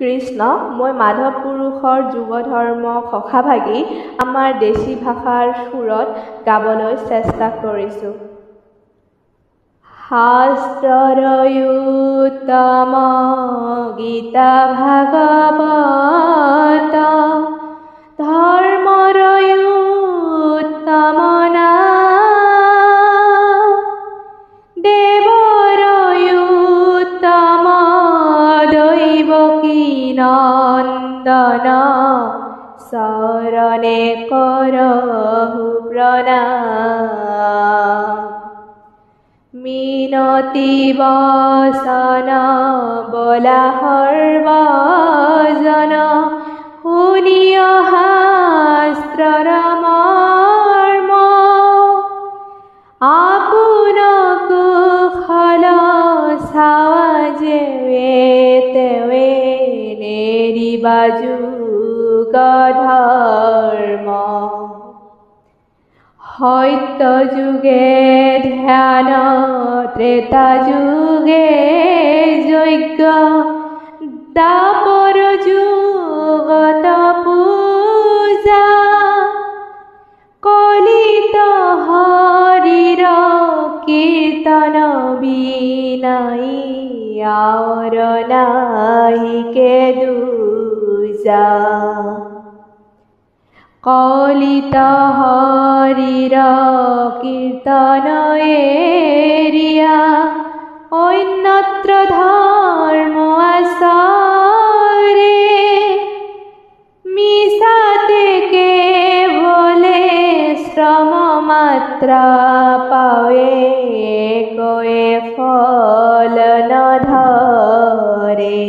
কৃষ্ণ মই মাধৱ পুৰুষৰ যুৱ ধৰ্ম সখাভাগি আমাৰ দেশী ভাষাৰ সুৰত গাবলৈ চেষ্টা কৰিছোঁ। শাস্ত্ৰৰয়ুত্তম গীতা ভাগৱত নন্দন শৰণে কৰহু প্ৰণাম মিনতি বচন বলা সৰ্বজন শাস্ত্ৰৰ মৰ্ম আপোনকো তেৱে নেৰিবা যুগ ধৰ্ম সত্য যুগে ধ্যান ত্রেতা যুগে যজ্ঞ দাপৰ যুগত আৰ নাহিকে দুজা কলিত হৰিৰ কীৰ্তন এৰিয়া অন্যত্ৰ ধৰ্ম আচৰে মিছাতে কেৱলে শ্ৰম মাত্ৰা পাৱে কয়ে ফল নধৰে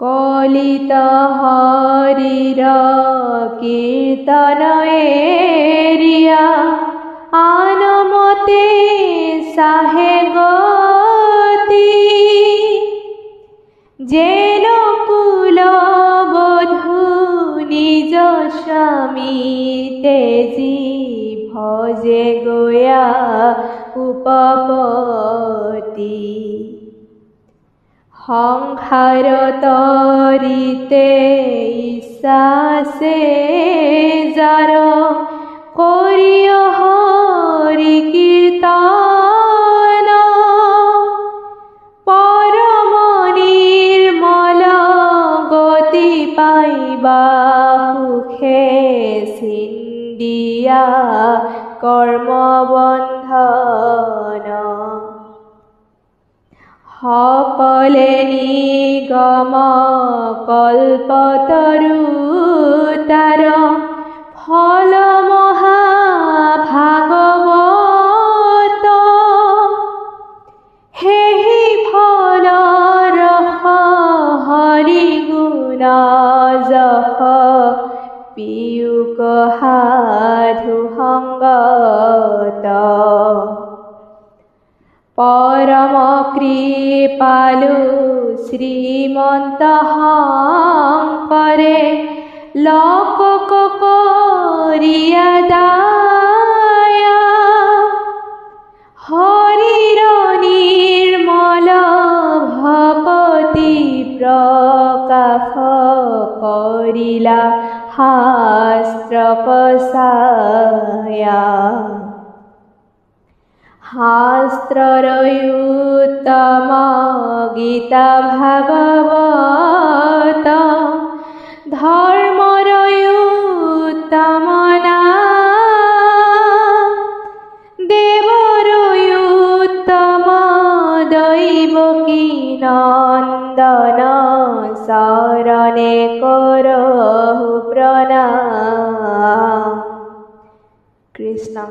কলিত হৰিৰ কীৰ্তন এৰিয়া আনমতে চাহে গতি। যেন কুল বধু নিজ স্বামী তেজী ভজে গয়া উপপতি সংসাৰ তৰিতে ইচ্ছাছে যাৰ কৰিয় হৰি কীৰ্তন পৰম নিৰ্মল গতি পাইবা সুখে চিন্দিয়া কৰ্মবন্ধন। সকলে নিগম কল্পতৰু তাৰ ফল পিয়ুক সাধু সংগত পরম কৃপালু শ্রীমন্ত শঙ্করে লোক করিয়া দায়া। হরির নির্মল ভকতি প্রকাশ করিলা हास्त्रपसाया। शास्त्ररयुतम गीता भव দৈৱকী নন্দন শৰণে কৰহু প্ৰণাম কৃষ্ণ